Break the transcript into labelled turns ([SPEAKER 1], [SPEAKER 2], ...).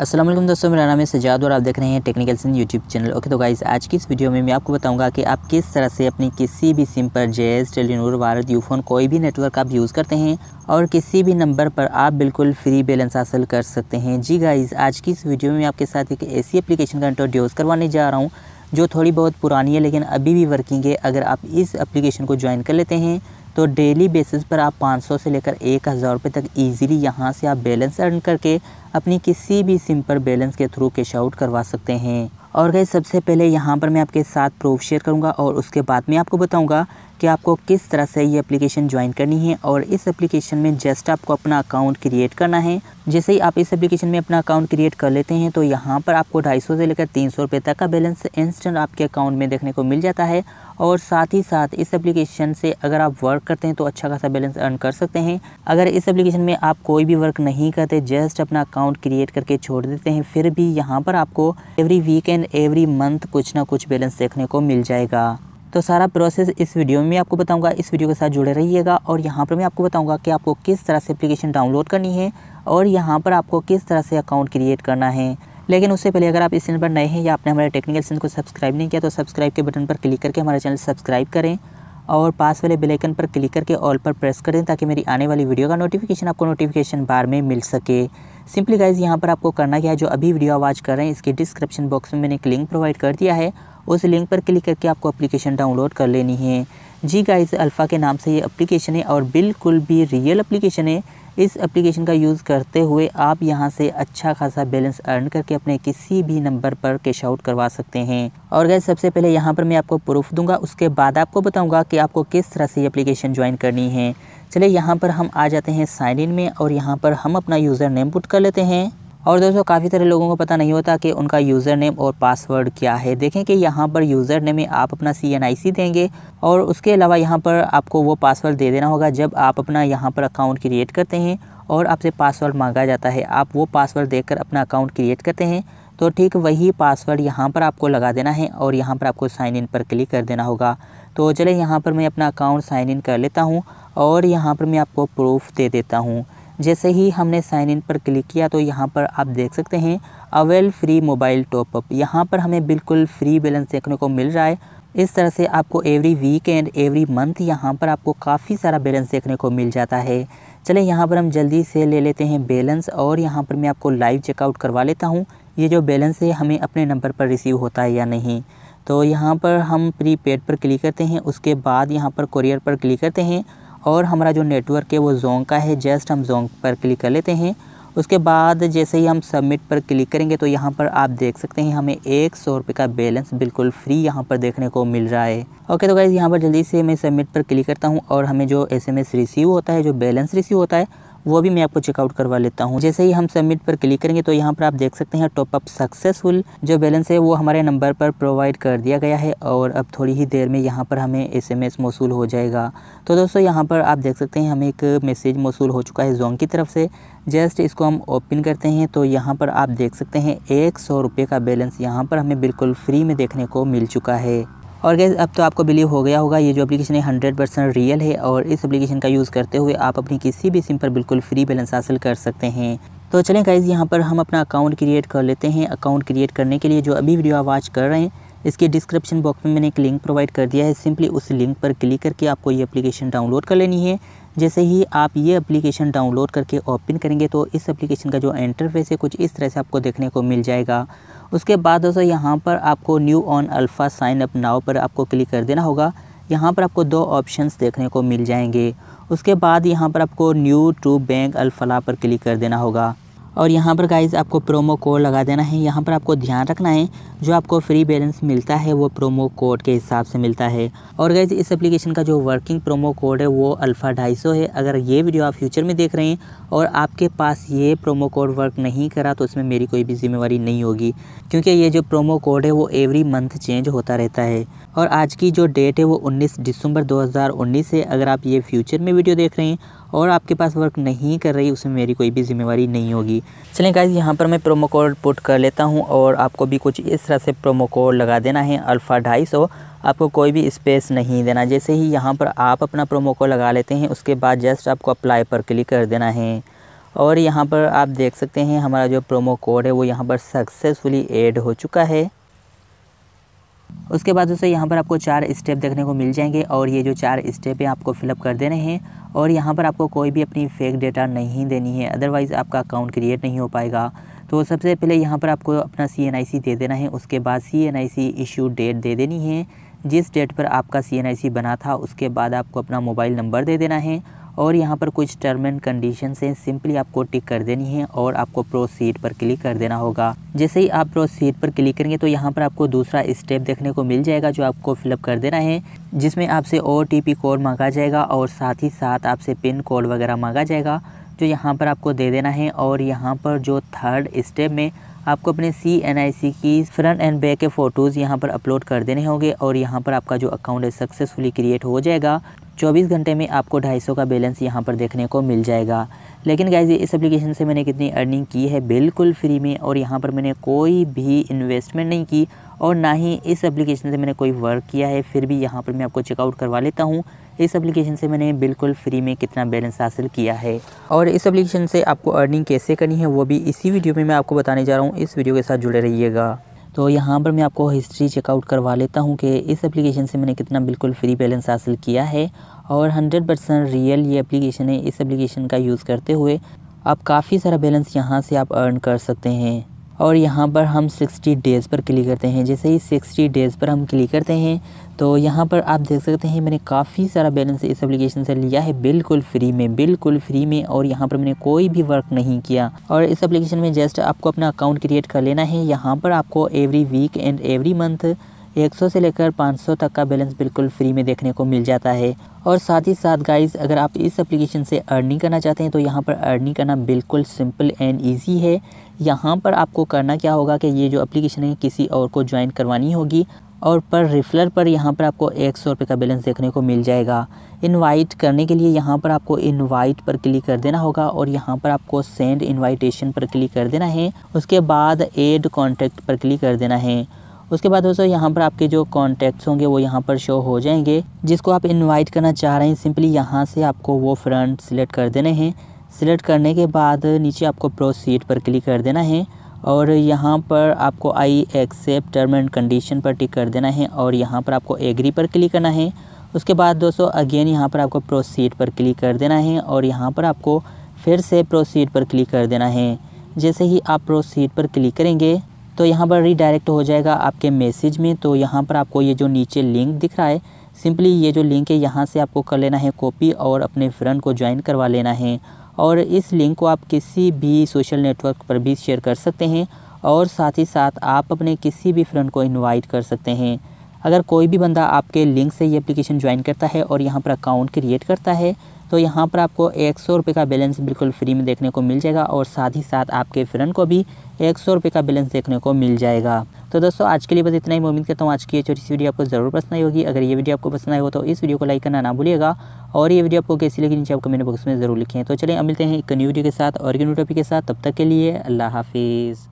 [SPEAKER 1] असलम दोस्तों, मेरा नाम है सजाद और आप देख रहे हैं technical Singh YouTube channel okay तो गाइज़ आज की इस वीडियो में मैं आपको बताऊँगा कि आप किस तरह से अपनी किसी भी सिम पर जेएस टेलीनूर भारत यूफोन कोई भी नेटवर्क आप यूज़ करते हैं और किसी भी नंबर पर आप बिल्कुल फ्री बैलेंस हासिल कर सकते हैं। जी गाइज़ आज की इस वीडियो में आपके साथ एक ऐसी एप्लीकेशन का इंट्रोड्यूस करवाने जा रहा हूँ, जो थोड़ी बहुत पुरानी है, लेकिन अभी भी वर्किंग है। अगर आप इस एप्लीकेशन को ज्वाइन कर लेते हैं तो डेली बेसिस पर आप 500 से लेकर एक हज़ार रुपये तक इजीली यहाँ से आप बैलेंस अर्न करके अपनी किसी भी सिम पर बैलेंस के थ्रू कैश आउट करवा सकते हैं। और गए सबसे पहले यहाँ पर मैं आपके साथ प्रूफ शेयर करूँगा और उसके बाद में आपको बताऊँगा कि आपको किस तरह से ये एप्लीकेशन ज्वाइन करनी है और इस एप्लीकेशन में जस्ट आपको अपना अकाउंट क्रिएट करना है। जैसे ही आप इस एप्लीकेशन में अपना अकाउंट क्रिएट कर लेते हैं तो यहाँ पर आपको ढाई से लेकर तीन सौ तक का बैलेंस इंस्टेंट आपके अकाउंट में देखने को मिल जाता है। और साथ ही साथ इस एप्लीकेशन से अगर आप वर्क करते हैं तो अच्छा खासा बैलेंस अर्न कर सकते हैं। अगर इस एप्लीकेशन में आप कोई भी वर्क नहीं करते जस्ट अपना अकाउंट क्रिएट करके छोड़ देते हैं, फिर भी यहाँ पर आपको every week and every month कुछ ना कुछ बैलेंस देखने को मिल जाएगा। तो सारा प्रोसेस इस वीडियो में आपको बताऊँगा। इस वीडियो के साथ जुड़े रहिएगा और यहाँ पर मैं आपको बताऊँगा कि आपको किस तरह से एप्लीकेशन डाउनलोड करनी है और यहाँ पर आपको किस तरह से अकाउंट क्रिएट करना है। लेकिन उससे पहले अगर आप इस चैनल पर नए हैं या आपने हमारे टेक्निकल चैनल को सब्सक्राइब नहीं किया तो सब्सक्राइब के बटन पर क्लिक करके हमारा चैनल सब्सक्राइब करें और पास वाले बेलाइकन पर क्लिक करके ऑल पर प्रेस करें ताकि मेरी आने वाली वीडियो का नोटिफिकेशन आपको नोटिफिकेशन बार में मिल सके। सिंपली गाइज़ यहाँ पर आपको करना क्या है? जो अभी वीडियो आवाज़ कर रहे हैं, इसके डिस्क्रिप्शन बॉक्स में मैंने एक लिंक प्रोवाइड कर दिया है। उस लिंक पर क्लिक करके आपको अप्लीकेशन डाउनलोड कर लेनी है। जी गाइज़ अल्फ़ा के नाम से ये अप्लीकेशन है और बिल्कुल भी रियल अप्लीकेशन है। इस एप्लीकेशन का यूज़ करते हुए आप यहाँ से अच्छा खासा बैलेंस अर्न करके अपने किसी भी नंबर पर कैश आउट करवा सकते हैं। और गैस सबसे पहले यहाँ पर मैं आपको प्रूफ दूँगा, उसके बाद आपको बताऊँगा कि आपको किस तरह से एप्लीकेशन ज्वाइन करनी है। चलिए यहाँ पर हम आ जाते हैं साइन इन में और यहाँ पर हम अपना यूज़र नेम पुट कर लेते हैं। और दोस्तों, काफ़ी सारे लोगों को पता नहीं होता कि उनका यूज़र नेम और पासवर्ड क्या है। देखें कि यहाँ पर यूज़र नेम में आप अपना सी एन आई सी देंगे और उसके अलावा यहाँ पर आपको वो पासवर्ड दे देना होगा जब आप अपना यहाँ पर अकाउंट क्रिएट करते हैं और आपसे पासवर्ड मांगा जाता है। आप वो पासवर्ड देकर अपना अकाउंट क्रिएट करते हैं तो ठीक वही पासवर्ड यहाँ पर आपको लगा देना है और यहाँ पर आपको साइन इन पर क्लिक कर देना होगा। तो चले यहाँ पर मैं अपना अकाउंट साइन इन कर लेता हूँ और यहाँ पर मैं आपको प्रूफ दे देता हूँ। जैसे ही हमने साइन इन पर क्लिक किया तो यहाँ पर आप देख सकते हैं अवेल फ्री मोबाइल टॉपअप यहाँ पर हमें बिल्कुल फ्री बैलेंस देखने को मिल रहा है। इस तरह से आपको every week and every month यहाँ पर आपको काफ़ी सारा बैलेंस देखने को मिल जाता है। चले यहाँ पर हम जल्दी से ले लेते हैं बैलेंस और यहाँ पर मैं आपको लाइव चेकआउट करवा लेता हूँ। ये जो बैलेंस है, हमें अपने नंबर पर रिसीव होता है या नहीं? तो यहाँ पर हम प्रीपेड पर क्लिक करते हैं, उसके बाद यहाँ पर कोरियर पर क्लिक करते हैं। और हमारा जो नेटवर्क है वो जोंग का है। जस्ट हम जोंग पर क्लिक कर लेते हैं। उसके बाद जैसे ही हम सबमिट पर क्लिक करेंगे तो यहाँ पर आप देख सकते हैं हमें एक सौ रुपये का बैलेंस बिल्कुल फ्री यहाँ पर देखने को मिल रहा है। ओके तो गाइज़ यहाँ पर जल्दी से मैं सबमिट पर क्लिक करता हूँ और हमें जो एसएमएस रिसीव होता है, जो बैलेंस रिसीव होता है वो भी मैं आपको चेकआउट करवा लेता हूँ। जैसे ही हम सबमिट पर क्लिक करेंगे तो यहाँ पर आप देख सकते हैं टॉपअप सक्सेसफुल जो बैलेंस है वो हमारे नंबर पर प्रोवाइड कर दिया गया है और अब थोड़ी ही देर में यहाँ पर हमें एस एम मौसू हो जाएगा। तो दोस्तों यहाँ पर आप देख सकते हैं हमें एक मैसेज मौसू हो चुका है जोंग की तरफ़ से। जस्ट इसको हम ओपन करते हैं तो यहाँ पर आप देख सकते हैं एक सौ रुपये का बैलेंस यहाँ पर हमें बिल्कुल फ्री में देखने को मिल चुका है। और गैस अब तो आपको बिलीव हो गया होगा, ये जो एप्लीकेशन है हंड्रेड परसेंट रियल है और इस एप्लीकेशन का यूज़ करते हुए आप अपनी किसी भी सिम पर बिल्कुल फ्री बैलेंस हासिल कर सकते हैं। तो चलें गाइज़ यहाँ पर हम अपना अकाउंट क्रिएट कर लेते हैं। अकाउंट क्रिएट करने के लिए जो अभी वीडियो आप वॉच कर रहे हैं, इसके डिस्क्रिप्शन बॉक्स में मैंने एक लिंक प्रोवाइड कर दिया है। सिंपली उस लिंक पर क्लिक करके आपको ये एप्लीकेशन डाउनलोड कर लेनी है। जैसे ही आप ये एप्लीकेशन डाउनलोड करके ओपन करेंगे तो इस एप्लीकेशन का जो इंटरफेस है कुछ इस तरह से आपको देखने को मिल जाएगा। उसके बाद दोस्तों यहाँ पर आपको new on alpha sign up now पर आपको क्लिक कर देना होगा। यहाँ पर आपको दो ऑप्शंस देखने को मिल जाएँगे। उसके बाद यहाँ पर आपको न्यू टू बैंक अल्फला पर क्लिक कर देना होगा। और यहाँ पर गाइज़ आपको प्रोमो कोड लगा देना है। यहाँ पर आपको ध्यान रखना है, जो आपको फ्री बैलेंस मिलता है, वो प्रोमो कोड के हिसाब से मिलता है। और गाइज़ इस एप्लीकेशन का जो वर्किंग प्रोमो कोड है, वो अल्फ़ा ढाई है। अगर ये वीडियो आप फ्यूचर में देख रहे हैं और आपके पास ये प्रोमो कोड वर्क नहीं करा तो उसमें मेरी कोई भी जिम्मेवारी नहीं होगी। क्योंकि ये जो प्रोमो कोड है, वो एवरी मंथ चेंज होता रहता है। और आज की जो डेट है, वो 19 दिसंबर 2019 है। अगर आप ये फ्यूचर में वीडियो देख रहे हैं और आपके पास वर्क नहीं कर रही, उसमें मेरी कोई भी जिम्मेवारी नहीं होगी। चलें गाइज़ यहाँ पर मैं प्रोमो कोड पुट कर लेता हूँ और आपको भी कुछ इस तरह से प्रोमो कोड लगा देना है अल्फ़ा ढाई आपको कोई भी स्पेस नहीं देना। जैसे ही यहाँ पर आप अपना प्रोमो कोड लगा लेते हैं, उसके बाद जस्ट आपको अप्लाई पर क्लिक कर देना है। और यहाँ पर आप देख सकते हैं, हमारा जो प्रोमो कोड है, वो यहाँ पर सक्सेसफुली ऐड हो चुका है। उसके बाद दोस्तों, यहाँ पर आपको चार स्टेप देखने को मिल जाएँगे और ये जो चार स्टेप हैं, आपको फिलअप कर देने हैं। और यहाँ पर आपको कोई भी अपनी फेक डेटा नहीं देनी है अदरवाइज़ आपका अकाउंट क्रिएट नहीं हो पाएगा। तो सबसे पहले यहाँ पर आपको अपना CNIC दे देना है, उसके बाद सी इशू डेट दे देनी है। जिस डेट पर आपका सीएनआईसी बना था, उसके बाद आपको अपना मोबाइल नंबर दे देना है और यहाँ पर कुछ टर्म एंड कंडीशन हैं सिंपली आपको टिक कर देनी है और आपको प्रोसीड पर क्लिक कर देना होगा। जैसे ही आप प्रोसीड पर क्लिक करेंगे तो यहाँ पर आपको दूसरा स्टेप देखने को मिल जाएगा जो आपको फिलअप कर देना है, जिसमें आपसे ओटीपी कोड मांगा जाएगा और साथ ही साथ आपसे पिन कोड वगैरह मांगा जाएगा, जो यहाँ पर आपको दे देना है। और यहाँ पर जो थर्ड स्टेप में आपको अपने सी एन आई सी की फ्रंट एंड बैक के फ़ोटोज़ यहाँ पर अपलोड कर देने होंगे और यहाँ पर आपका जो अकाउंट है सक्सेसफुली क्रिएट हो जाएगा। 24 घंटे में आपको 250 का बैलेंस यहाँ पर देखने को मिल जाएगा। लेकिन गाइज़ इस एप्लीकेशन से मैंने कितनी अर्निंग की है? बिल्कुल फ्री में और यहाँ पर मैंने कोई भी इन्वेस्टमेंट नहीं की। और ना ही इस एप्लीकेशन से मैंने कोई वर्क किया है, फिर भी यहाँ पर मैं आपको चेकआउट करवा लेता हूँ। इस एप्लीकेशन से मैंने बिल्कुल फ्री में कितना बैलेंस हासिल किया है और इस एप्लीकेशन से आपको अर्निंग कैसे करनी है, वो भी इसी वीडियो में मैं आपको बताने जा रहा हूँ। इस वीडियो के साथ जुड़े रहिएगा। तो यहाँ पर मैं आपको हिस्ट्री चेकआउट करवा लेता हूँ कि इस एप्लीकेशन से मैंने कितना बिल्कुल फ्री बैलेंस हासिल किया है और 100 परसेंट रियल ये एप्लीकेशन है, इस एप्लीकेशन का यूज़ करते हुए आप काफ़ी सारा बैलेंस यहाँ से आप अर्न कर सकते हैं। और यहाँ पर हम 60 डेज़ पर क्लिक करते हैं। जैसे ही 60 डेज़ पर हम क्लिक करते हैं तो यहाँ पर आप देख सकते हैं, मैंने काफ़ी सारा बैलेंस इस एप्लीकेशन से लिया है बिल्कुल फ्री में, बिल्कुल फ्री में और यहाँ पर मैंने कोई भी वर्क नहीं किया। और इस एप्लीकेशन में जस्ट आपको अपना अकाउंट क्रिएट कर लेना है। यहाँ पर आपको every week and every month 100 से लेकर 500 तक का बैलेंस बिल्कुल फ्री में देखने को मिल जाता है। और साथ ही साथ गाइस अगर आप इस एप्लीकेशन से अर्निंग करना चाहते हैं तो यहाँ पर अर्निंग करना बिल्कुल सिंपल एंड इजी है। यहाँ पर आपको करना क्या होगा कि ये जो एप्लीकेशन है, किसी और को ज्वाइन करवानी होगी और पर रिफलर पर यहाँ पर आपको एक सौ रुपये का बैलेंस देखने को मिल जाएगा। इनवाइट करने के लिए यहाँ पर आपको इनवाइट पर क्लिक कर देना होगा और यहाँ पर आपको सेंड इनवाइटेशन पर क्लिक कर देना है। उसके बाद एड कॉन्टैक्ट पर क्लिक कर देना है। उसके बाद दोस्तों, यहाँ पर आपके जो कॉन्टैक्ट्स होंगे, वो यहाँ पर शो हो जाएँगे। जिसको आप इनवाइट करना चाह रहे हैं सिंपली यहाँ से आपको वो फ्रेंड सिलेक्ट कर देने हैं। सिलेक्ट करने के बाद नीचे आपको प्रोसीड पर क्लिक कर देना है और यहाँ पर आपको I accept term and condition पर टिक कर देना है और यहाँ पर आपको एग्री पर क्लिक करना है। उसके बाद दोस्तों अगेन यहाँ पर आपको प्रोसीड पर क्लिक कर देना है और यहाँ पर आपको फिर से प्रोसीड पर क्लिक कर देना है। जैसे ही आप प्रोसीड पर क्लिक करेंगे तो यहाँ पर रीडायरेक्ट हो जाएगा आपके मैसेज में। तो यहाँ पर आपको ये जो नीचे लिंक दिख रहा है सिंपली ये जो लिंक है, यहाँ से आपको कर लेना है कॉपी और अपने फ्रेंड को ज्वाइन करवा लेना है। और इस लिंक को आप किसी भी सोशल नेटवर्क पर भी शेयर कर सकते हैं और साथ ही साथ आप अपने किसी भी फ्रेंड को इनवाइट कर सकते हैं। अगर कोई भी बंदा आपके लिंक से ये एप्लीकेशन ज्वाइन करता है और यहाँ पर अकाउंट क्रिएट करता है तो यहाँ पर आपको एक सौ रुपये का बैलेंस बिल्कुल फ्री में देखने को मिल जाएगा और साथ ही साथ आपके फ्रेंड को भी एक सौ रुपये का बैलेंस देखने को मिल जाएगा। तो दोस्तों, आज के लिए बस इतना ही। उम्मीद करता हूँ आज की ये छोटी सी वीडियो आपको ज़रूर पसंद आई होगी। अगर ये वीडियो आपको पसंद आई हो तो इस वीडियो को लाइक करना ना भूलिएगा और ये वीडियो आपको कैसी लगी नीचे आप कमेंट बॉक्स में ज़रूर लिखें। तो चलिए, अब मिलते हैं एक न्यू वीडियो के साथ और एक न्यू टॉपिक के साथ। तब तक के लिए अल्लाह हाफिज़।